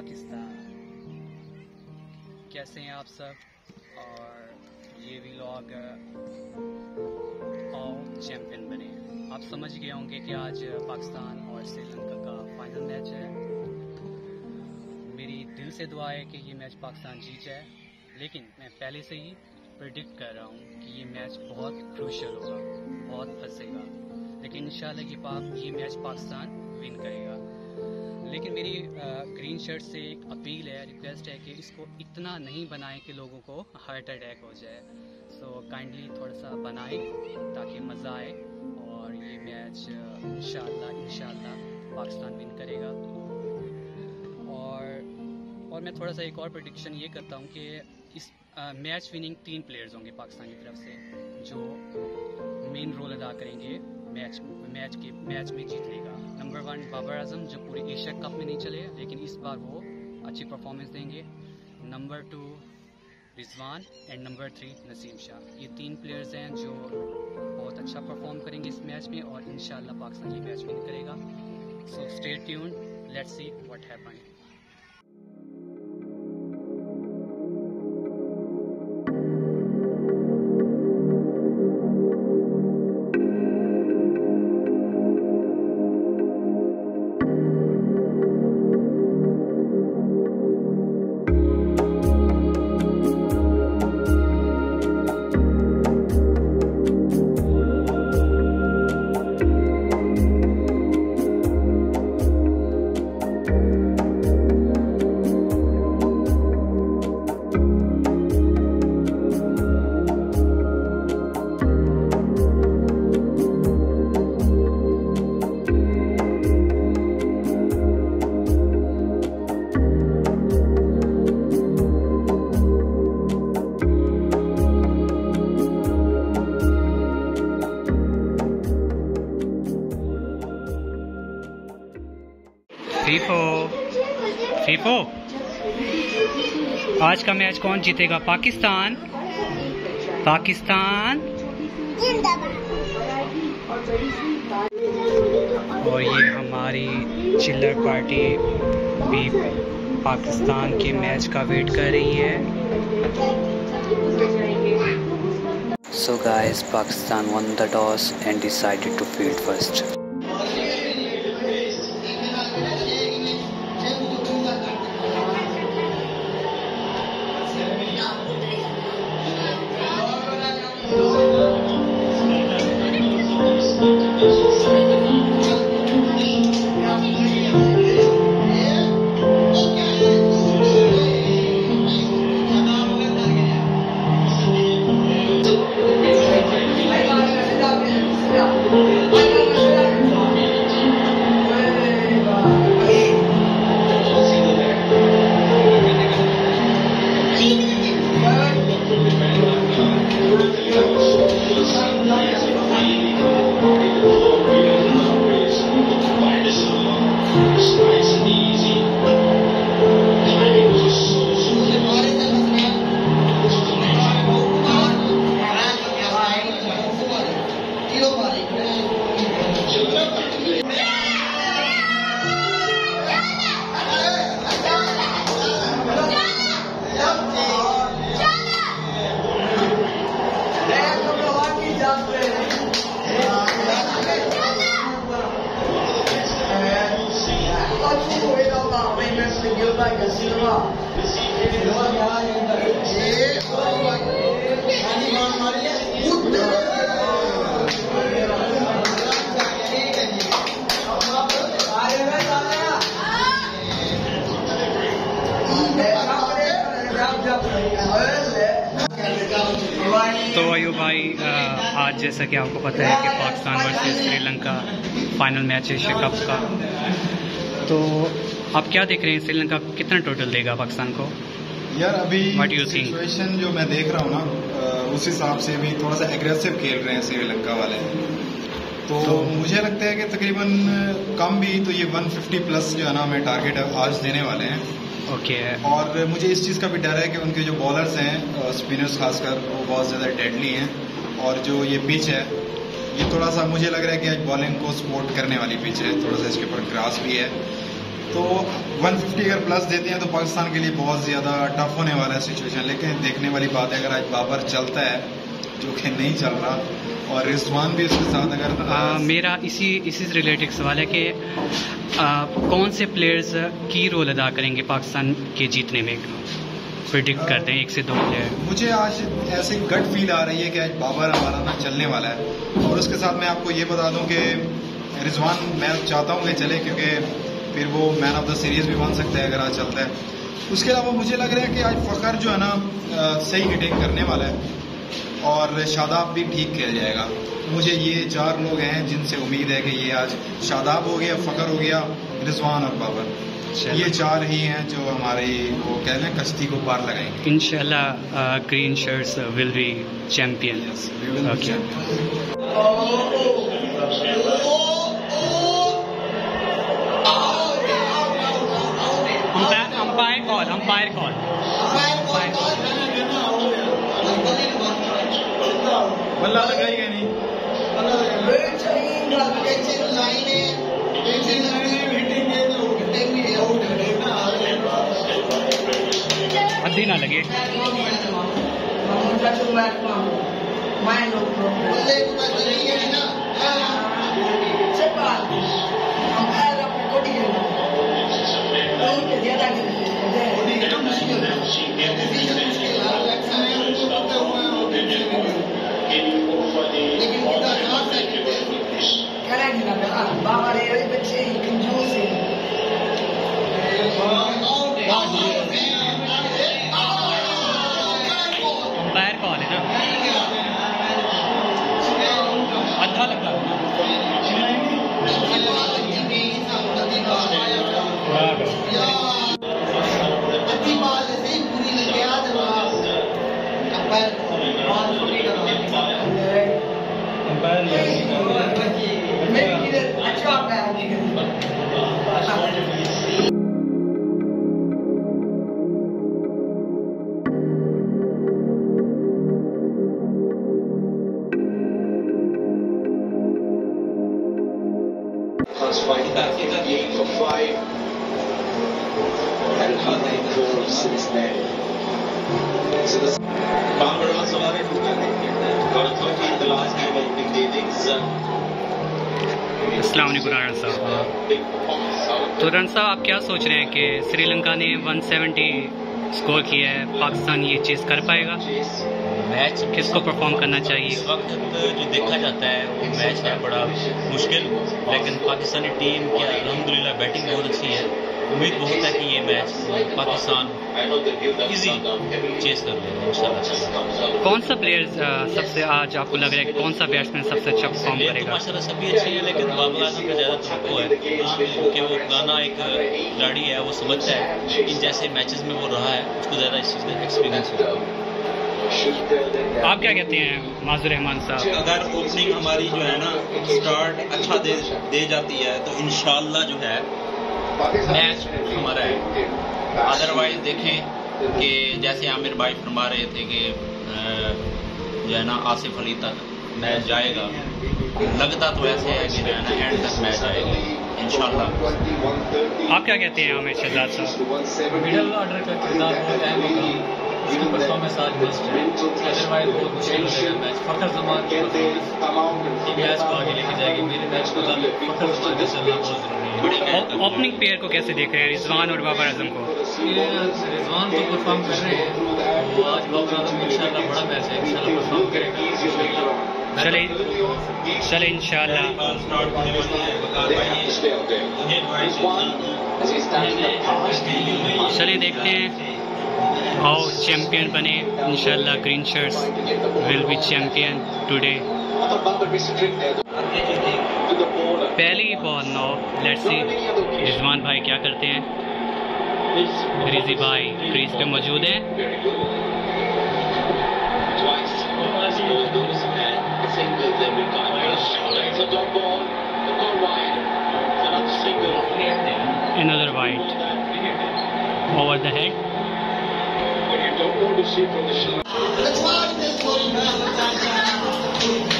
पाकिस्तान। कैसे हैं आप सब? और ये व्लॉग आओ चैंपियन बने। आप समझ गए होंगे कि आज पाकिस्तान और श्रीलंका का फाइनल मैच है। मेरी दिल से दुआ है कि ये मैच पाकिस्तान जीत जाए। लेकिन मैं पहले से ही प्रिडिक्ट कर रहा हूँ कि ये मैच बहुत क्रूशल होगा बहुत फंसेगा। लेकिन इन इंशाल्लाह ये, ये मैच पाकिस्तान विन करेगा। लेकिन मेरी ग्रीन शर्ट से एक अपील है रिक्वेस्ट है कि इसको इतना नहीं बनाएँ कि लोगों को हार्ट अटैक हो जाए। सो काइंडली थोड़ा सा बनाएँ ताकि मज़ा आए और ये मैच इंशाल्लाह इंशाल्लाह पाकिस्तान विन करेगा। और और मैं थोड़ा सा एक और प्रडिक्शन ये करता हूँ कि इस मैच विनिंग तीन प्लेयर्स होंगे पाकिस्तान की तरफ़ से, जो मेन रोल अदा करेंगे मैच मैच के मैच में जीतने का। नंबर वन बाबर आज़म जो पूरे एशिया कप में नहीं चले, लेकिन इस बार वो अच्छी परफॉर्मेंस देंगे। Number two Rizwan and number three Naseem Shah ये तीन प्लेयर्स हैं जो बहुत अच्छा परफॉर्म करेंगे इस मैच में और इन पाकिस्तान ये मैच विन करेगा। So stay tune let's see what happen FIFO फीफो आज का मैच कौन जीतेगा? पाकिस्तान। पाकिस्तान। और ये हमारी चिल्लर पार्टी भी पाकिस्तान के मैच का वेट कर रही है। So guys, Pakistan won the toss and decided to field first. तो जैसा कि आपको पता है कि Pakistan versus Sri Lanka final match है एशिया कप का। तो आप क्या देख रहे हैं? श्रीलंका कितना टोटल देगा पाकिस्तान को? यार अभी सिचुएशन जो मैं देख रहा हूँ ना उस हिसाब से भी थोड़ा सा एग्रेसिव खेल रहे हैं श्रीलंका वाले। तो, तो मुझे लगता है कि तकरीबन कम भी तो ये 150 प्लस जो है ना हमें टारगेट आज देने वाले हैं। Okay okay. और मुझे इस चीज़ का भी डर है कि उनके जो बॉलर्स हैं स्पिनर्स खासकर वो बहुत ज़्यादा डेडली हैं। और जो ये पिच है ये थोड़ा सा मुझे लग रहा है कि आज बॉलिंग को सपोर्ट करने वाली पिच है। थोड़ा सा इसके ऊपर ग्रास भी है। तो 150 अगर प्लस देते हैं तो पाकिस्तान के लिए बहुत ज़्यादा टफ होने वाला है सिचुएशन लेकिन देखने वाली बात है अगर आज बाबर चलता है जो कि नहीं चल रहा और रिजवान भी उसके साथ अगर आ, मेरा इसी इसी से रिलेटेड सवाल है कि कौन से प्लेयर्स की रोल अदा करेंगे पाकिस्तान के जीतने में? प्रिडिक्ट करते हैं एक से दो प्लेयर मुझे आज ऐसे गट फील आ रही है कि आज बाबर हमारा ना चलने वाला है। और उसके साथ मैं आपको ये बता दूँ कि रिजवान, मैं चाहता हूँ कि चले, क्योंकि फिर वो मैन ऑफ़ द सीरीज़ भी बन सकता है अगर आज चलता है। उसके अलावा मुझे लग रहा है कि आज फ़खर जो है ना सही हिटिंग करने वाला है। और शादाब भी ठीक खेल जाएगा। मुझे ये चार लोग हैं जिनसे उम्मीद है कि ये आज शादाब हो गया, फ़खर हो गया, रिजवान और बाबर। ये चार ही हैं जो हमारी वो कह लें कश्ती को पार लगाएँगे। इनशाला green shirts will be champion Okay. Umpire call umpire call बल्ला लगाई अद्दी ना लगे। बाबा Plus the game for five. And goal since then. So the Bangor also in Got a 30 in the last game day. Things अस्सलाम वालेकुम राणा साहब big तो run साहब आप क्या सोच रहे हैं कि श्रीलंका ने 170 स्कोर किया है पाकिस्तान ये चीज़ कर पाएगा. मैच किसको परफॉर्म करना चाहिए? इस वक्त जो देखा जाता है वो मैच है बड़ा मुश्किल। लेकिन पाकिस्तानी टीम की अलहमदिल्ला बैटिंग बहुत अच्छी है। उम्मीद बहुत है कि ये मैच पाकिस्तान इजी चेस कर लेगा इंशाल्लाह। कौन सा प्लेयर सबसे आज आपको लग रहा है कौन सा बैट्समैन सबसे अच्छा परफॉर्म तो करेगा? माशाल्लाह सभी अच्छे हैं लेकिन बाबर आज़म का ज़्यादा तवक्को है। क्योंकि वो गाना एक खिलाड़ी है वो समझता है कि जैसे मैचेस में वो रहा है उसको ज़्यादा इस चीज़ का एक्सपीरियंस होगा। आप क्या कहते हैं माजुर रहमान साहब? अगर ओपनिंग हमारी जो है ना स्टार्ट अच्छा दे दे जाती है तो इंशाल्लाह जो है मैच हमारा है। अदरवाइज़ देखें कि जैसे आमिर भाई फरमा रहे थे कि जो है ना आसिफ अली तक मैच जाएगा। लगता तो ऐसे है कि जो है ना एंड तक मैच आएगा इंशाल्लाह। आप क्या कहते हैं आमिर शहजाद साहब? मिडल ऑर्डर का किरदार बहुत अहम होगा। उसकी परफॉर्मेंस आज मस्ट है अदरवाइज़ बहुत मुश्किल हो जाएगा मैच फखर जमान की परफॉर्मेंस ही मैच को आगे लेके जाएगी। मेरे मैच को मुताबिक फखर जमान का चलना बहुत ज़रूरी है। ओपनिंग प्लेयर को कैसे देख रहे हैं रिजवान और बाबर आज़म को? रिजवान तो परफॉर्म कर रहे हैं। तो आज बाबर आज़म इंशाल्लाह बड़ा मैच है। इंशाल्लाह परफॉर्म करेगा। चले चले इंशाल्लाह। चलिए देखते हैं। आओ चैंपियन बने, इंशाल्लाह green shirts will be champion today पहली बॉल नौ लेट्स सी रिजवान भाई क्या करते हैं? रिजी भाई क्रीज पे मौजूद हैं। Another white. Over the head. Let's watch this one.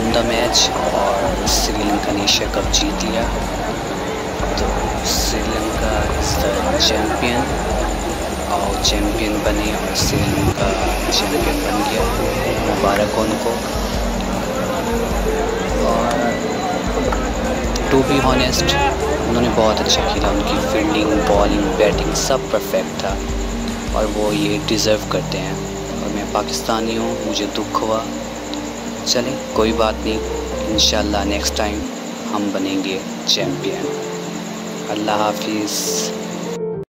Won the match और श्रीलंका ने एशिया कप जीत लिया? तो श्रीलंका द चैम्पियन और चैम्पियन बने और श्रीलंका चैम्पियन बन गया मुबारक हो उनको और टू बी हॉनेस्ट उन्होंने बहुत अच्छा खेला, उनकी फील्डिंग बॉलिंग बैटिंग सब परफेक्ट था और वो ये डिज़र्व करते हैं। और मैं पाकिस्तानी हूँ, मुझे दुख हुआ। चलें कोई बात नहीं। इन नेक्स्ट टाइम हम बनेंगे चैम्पियन अल्लाह हाफिज़।